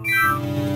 Música